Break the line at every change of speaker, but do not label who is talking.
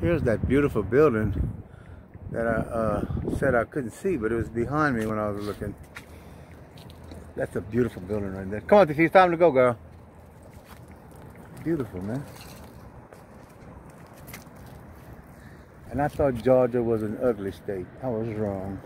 Here's that beautiful building that I uh, said I couldn't see, but it was behind me when I was looking. That's a beautiful building right there. Come on, Tiffy, it's time to go, girl. Beautiful, man. And I thought Georgia was an ugly state. I was wrong.